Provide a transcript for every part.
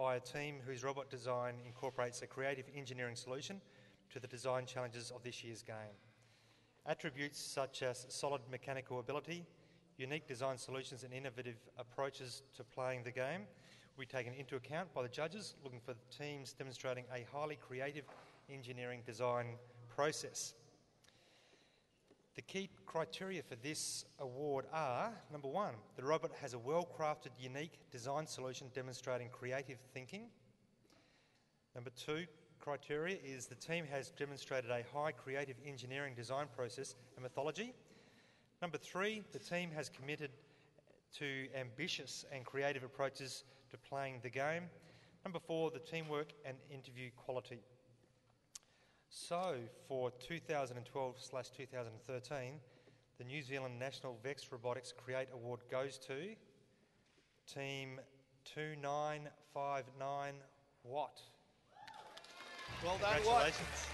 by a team whose robot design incorporates a creative engineering solution to the design challenges of this year's game. Attributes such as solid mechanical ability, unique design solutions, and innovative approaches to playing the game will be taken into account by the judges, looking for teams demonstrating a highly creative engineering design process. The key criteria for this award are number one, the robot has a well crafted, unique design solution demonstrating creative thinking. Number two criteria is the team has demonstrated a high creative engineering design process and methodology. Number three, the team has committed to ambitious and creative approaches to playing the game. Number four, the teamwork and interview quality. So, for 2012 2013, the New Zealand National Vex Robotics Create Award goes to Team 2959 Watt. Well done, Watt. Congratulations.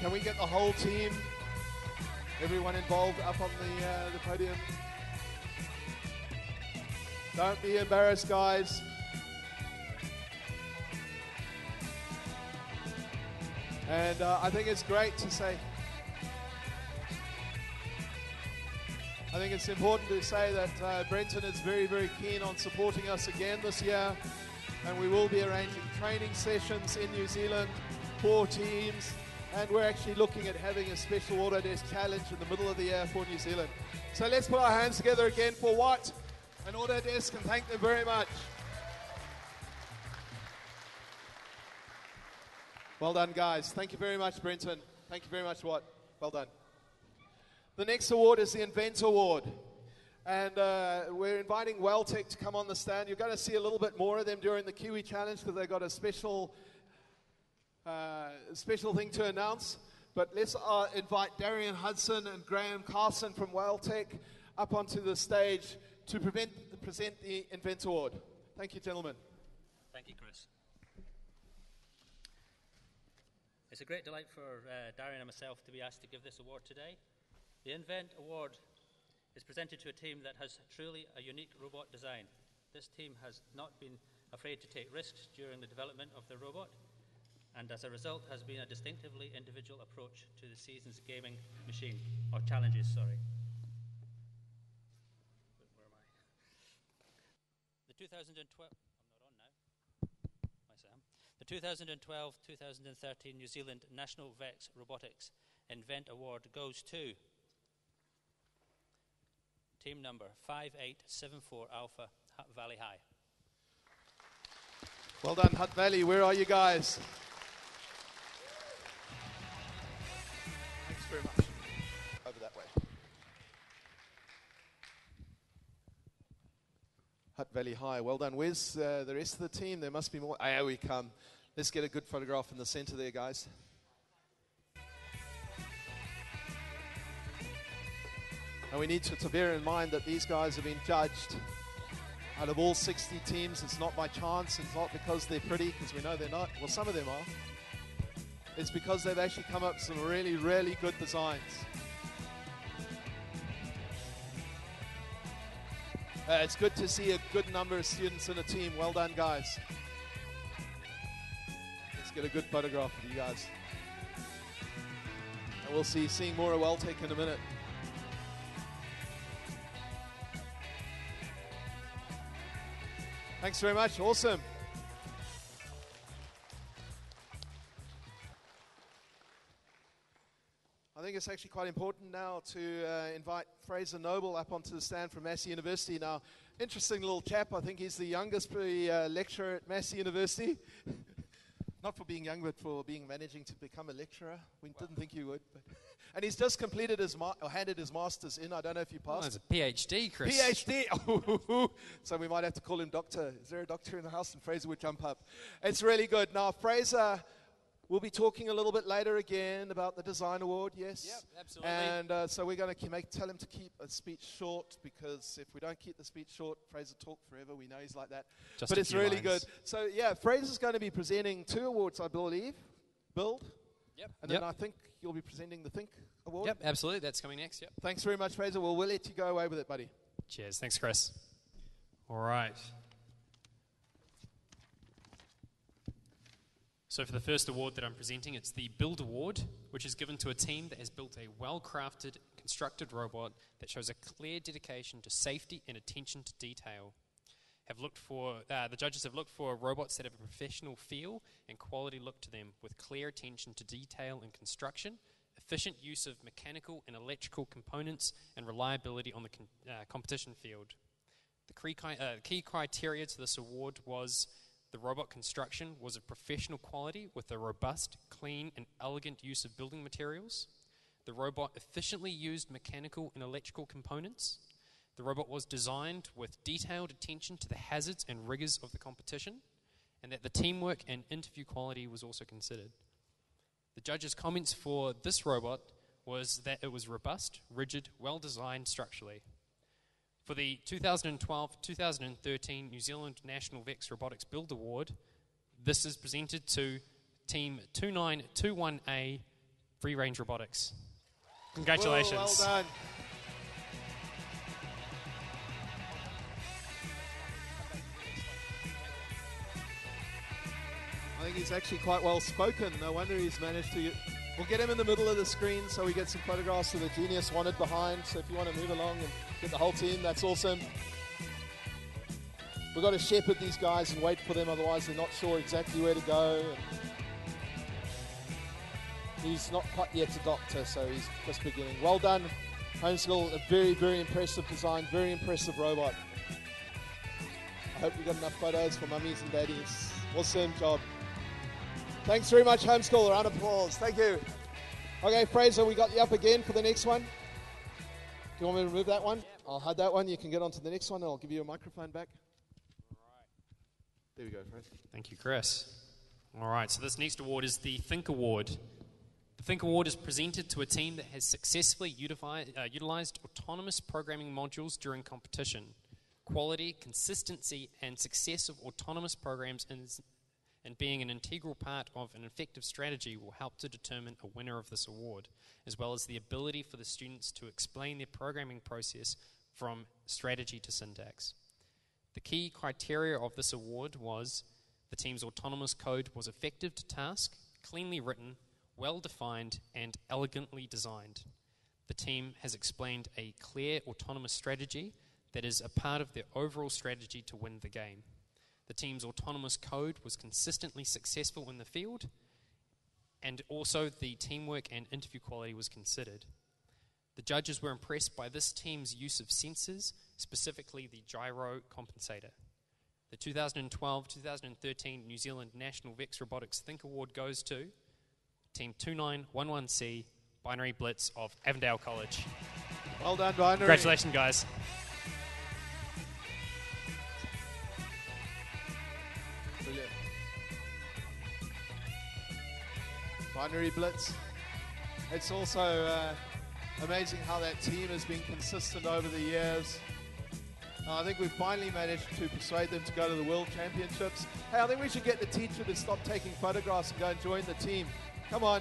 Can we get the whole team, everyone involved, up on the, uh, the podium? Don't be embarrassed, guys. And uh, I think it's great to say. I think it's important to say that uh, Brenton is very, very keen on supporting us again this year. And we will be arranging training sessions in New Zealand for teams. And we're actually looking at having a special Autodesk challenge in the middle of the year for New Zealand. So let's put our hands together again for Watt and Autodesk and thank them very much. Well done, guys. Thank you very much, Brenton. Thank you very much, Watt. Well done. The next award is the Invent Award. And uh, we're inviting Weltec to come on the stand. You're going to see a little bit more of them during the Kiwi Challenge because they've got a special, uh, special thing to announce. But let's uh, invite Darian Hudson and Graham Carson from Weltec up onto the stage to prevent, present the Invent Award. Thank you, gentlemen. Thank you, Chris. It's a great delight for uh, Darian and myself to be asked to give this award today. The Invent Award is presented to a team that has truly a unique robot design. This team has not been afraid to take risks during the development of the robot, and as a result, has been a distinctively individual approach to the season's gaming machine, or challenges, sorry. Where am I? The 2012. I'm not on now. Hi, Sam. The 2012 2013 New Zealand National VEX Robotics Invent Award goes to team number 5874 Alpha Hutt Valley High. Well done, Hutt Valley. Where are you guys? Thanks very much. Over that way. Hutt Valley High. Well done. Where's uh, the rest of the team? There must be more. Here we come. Let's get a good photograph in the center there, guys. And we need to, to bear in mind that these guys have been judged out of all 60 teams. It's not by chance. It's not because they're pretty, because we know they're not. Well, some of them are. It's because they've actually come up with some really, really good designs. Uh, it's good to see a good number of students in a team. Well done, guys. Let's get a good photograph of you guys. And we'll see seeing more of Weltec in a minute. Thanks very much. Awesome. It's actually quite important now to uh, invite Fraser Noble up onto the stand from Massey University. Now, interesting little chap. I think he's the youngest uh, lecturer at Massey University. Not for being young, but for being managing to become a lecturer. We didn't think you would. But and he's just completed his ma- or handed his masters in. I don't know if you Oh, passed. it's a PhD, Chris. PhD. so we might have to call him doctor. Is there a doctor in the house? And Fraser would jump up. It's really good. Now, Fraser, we'll be talking a little bit later again about the design award. Yes. Yep, absolutely. And uh, so we're going to make tell him to keep a speech short because if we don't keep the speech short, Fraser talk forever. We know he's like that. Just but it's really lines. good. So yeah, Fraser's going to be presenting two awards, I believe. Build. Yep. And then Yep. I think you'll be presenting the Think Award. Yep, absolutely. That's coming next. Yep. Thanks very much, Fraser. Well, we'll let you go away with it, buddy. Cheers. Thanks, Chris. All right. So, for the first award that I'm presenting, it's the Build Award, which is given to a team that has built a well crafted, constructed robot that shows a clear dedication to safety and attention to detail. Have looked for uh, the judges have looked for robots that have a professional feel and quality look to them, with clear attention to detail and construction, efficient use of mechanical and electrical components, and reliability on the con- uh, competition field. The key, uh, key criteria to this award was the robot construction was of professional quality with a robust, clean, and elegant use of building materials. The robot efficiently used mechanical and electrical components. The robot was designed with detailed attention to the hazards and rigors of the competition, and that the teamwork and interview quality was also considered. The judges' comments for this robot was that it was robust, rigid, well designed structurally. For the 2012 2013 New Zealand National VEX Robotics Build Award, this is presented to Team 2921A Free Range Robotics. Congratulations. Whoa, well done. I think he's actually quite well spoken. No wonder he's managed to. We'll get him in the middle of the screen so we get some photographs of the genius wanted behind. So if you want to move along and get the whole team, that's awesome. We've got to shepherd these guys and wait for them, otherwise, they're not sure exactly where to go. He's not quite yet a doctor, so he's just beginning. Well done, Homeschool. A very, very impressive design, very impressive robot. I hope we got enough photos for mummies and daddies. Awesome job. Thanks very much, Homeschool. A round of applause. Thank you. Okay, Fraser, we got you up again for the next one. Do you want me to remove that one? I'll hide that one. You can get on to the next one, and I'll give you a microphone back. There we go, Fraser. Thank you, Chris. All right, so this next award is the Think Award. The Think Award is presented to a team that has successfully utilized, uh, utilized autonomous programming modules during competition. Quality, consistency, and success of autonomous programs is and being an integral part of an effective strategy will help to determine a winner of this award, as well as the ability for the students to explain their programming process from strategy to syntax. The key criteria of this award was the team's autonomous code was effective to task, cleanly written, well defined, and elegantly designed. The team has explained a clear autonomous strategy that is a part of their overall strategy to win the game. The team's autonomous code was consistently successful in the field, and also the teamwork and interview quality was considered. The judges were impressed by this team's use of sensors, specifically the gyro compensator. The 2012 2013 New Zealand National VEX Robotics Think Award goes to Team 2911C Binary Blitz of Avondale College. Well done, Binary. Congratulations, guys. Binary Blitz. It's also uh, amazing how that team has been consistent over the years. I think we've finally managed to persuade them to go to the World Championships. Hey, I think we should get the teacher to stop taking photographs and go and join the team. Come on.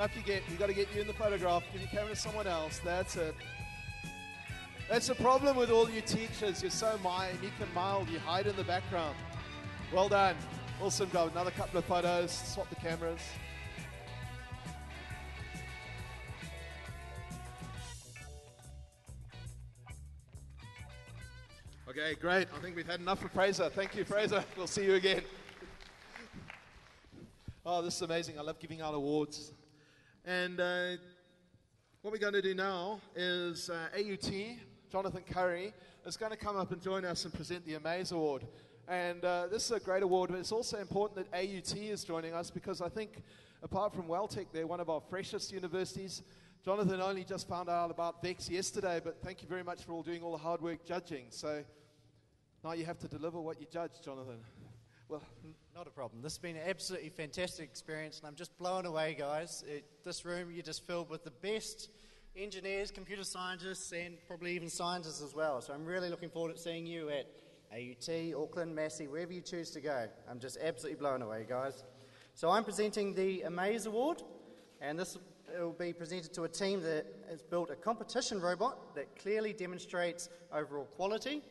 Up you get. We've got to get you in the photograph. Give your camera to someone else. That's it. That's the problem with all you teachers. You're so meek and mild. You hide in the background. Well done. Awesome job. Another couple of photos. Swap the cameras. Okay, great. I think we've had enough of Fraser. Thank you, Fraser. We'll see you again. Oh, this is amazing. I love giving out awards. And uh, what we're going to do now is uh, AUT, Jonathan Curry, is going to come up and join us and present the Amaze Award. And uh, this is a great award, but it's also important that AUT is joining us because I think, apart from Weltec, they're one of our freshest universities. Jonathan only just found out about VEX yesterday, but thank you very much for all doing all the hard work judging. So now you have to deliver what you judge, Jonathan. Well, not a problem. This has been an absolutely fantastic experience, and I'm just blown away, guys. It, this room, you're just filled with the best engineers, computer scientists, and probably even scientists as well. So I'm really looking forward to seeing you at AUT, Auckland, Massey, wherever you choose to go. I'm just absolutely blown away, guys. So I'm presenting the Amaze Award, and this it will be presented to a team that has built a competition robot that clearly demonstrates overall quality,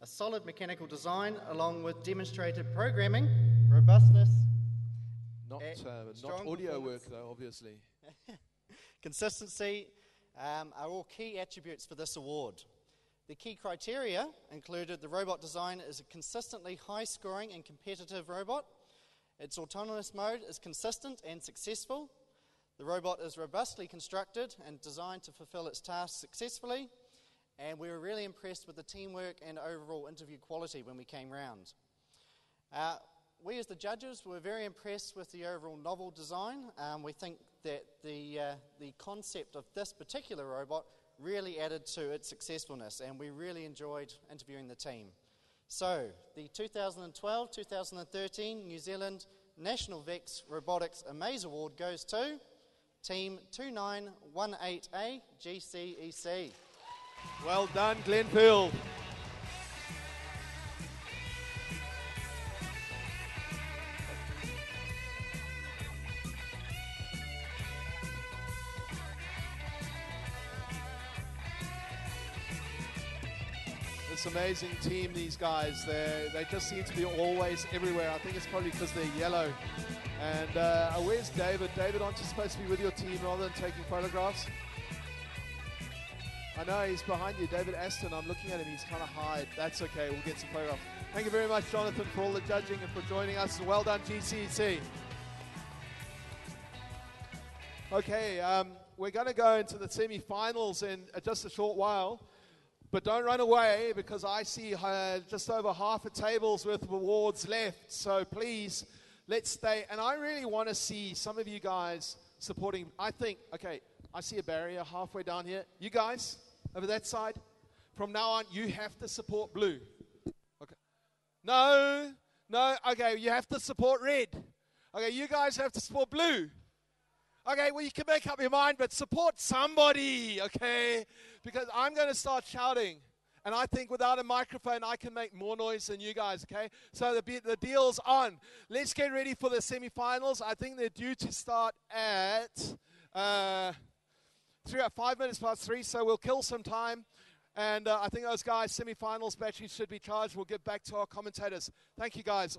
a solid mechanical design, along with demonstrated programming, robustness, Not, uh, not audio work, though, obviously. consistency um, are all key attributes for this award. The key criteria included the robot design is a consistently high scoring and competitive robot. Its autonomous mode is consistent and successful. The robot is robustly constructed and designed to fulfill its tasks successfully. And we were really impressed with the teamwork and overall interview quality when we came round. Uh, we, as the judges, were very impressed with the overall novel design. Um, we think that the, uh, the concept of this particular robot really added to its successfulness, and we really enjoyed interviewing the team. So, the 2012 2013 New Zealand National VEX Robotics Amaze Award goes to Team 2918A GCEC. Well done, Glenfield. This amazing team, these guys, they they just seem to be always everywhere. I think it's probably because they're yellow. And uh, where's David? David, aren't you supposed to be with your team rather than taking photographs? I know he's behind you, David Aston. I'm looking at him. He's kind of high. That's okay. We'll get some photographs. Thank you very much, Jonathan, for all the judging and for joining us. Well done, GCC. Okay, um, we're going to go into the semi-finals in uh, just a short while, but don't run away because I see uh, just over half a table's worth of awards left. So please, let's stay. And I really want to see some of you guys supporting. I think, okay, I see a barrier halfway down here. You guys over that side, from now on, you have to support blue. Okay. No, no. Okay, you have to support red. Okay, you guys have to support blue. Okay, well, you can make up your mind, but support somebody, okay? Because I'm going to start shouting. And I think without a microphone, I can make more noise than you guys, okay? So the, the deal's on. Let's get ready for the semifinals. I think they're due to start at uh, three, five minutes past three, so we'll kill some time. And uh, I think those guys' semifinals batteries should be charged. We'll get back to our commentators. Thank you, guys.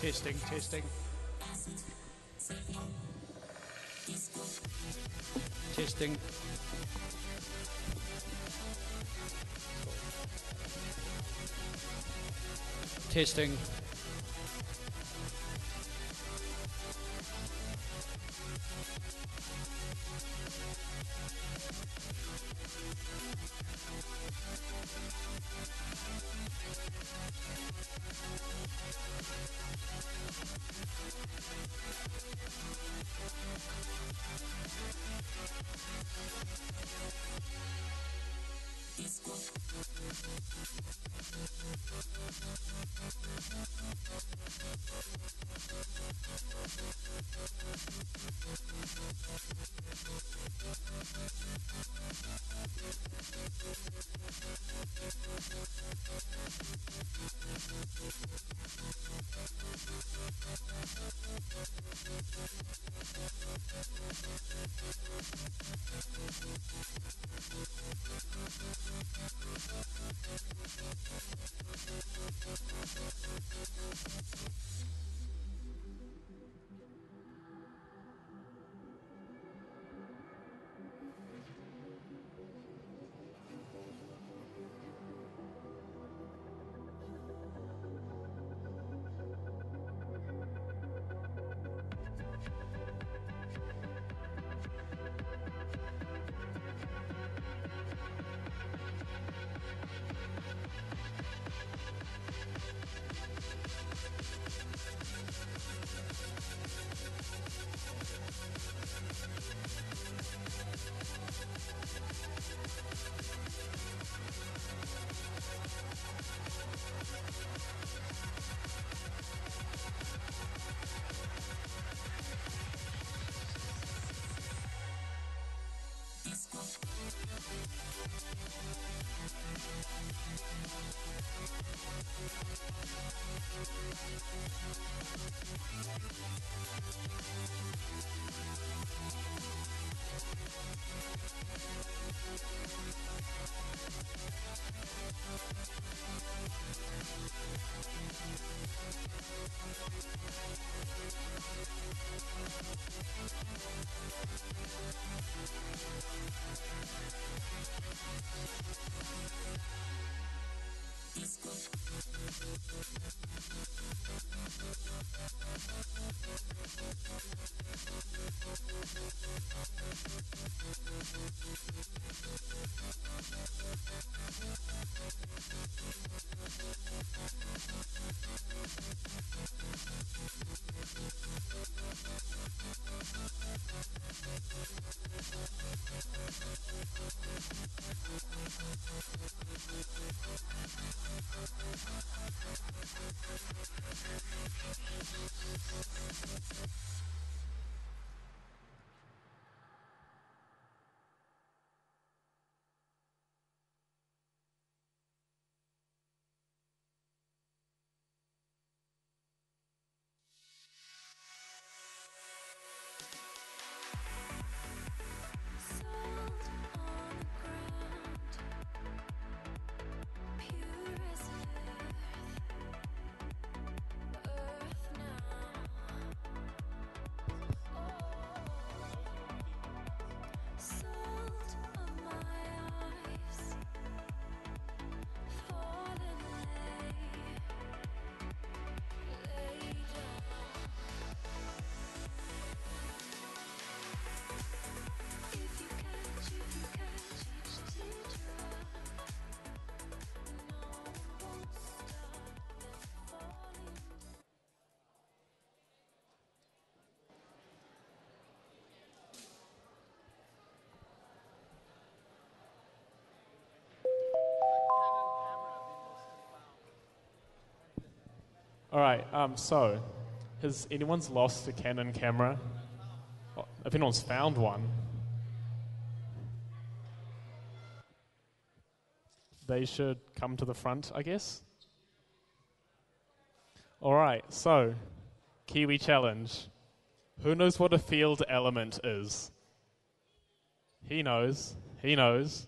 Testing, testing. Testing. Testing. All right. Um, so, has anyone's lost a Canon camera? Oh, If anyone's found one, they should come to the front, I guess. All right. So, Kiwi challenge. Who knows what a field element is? He knows. He knows.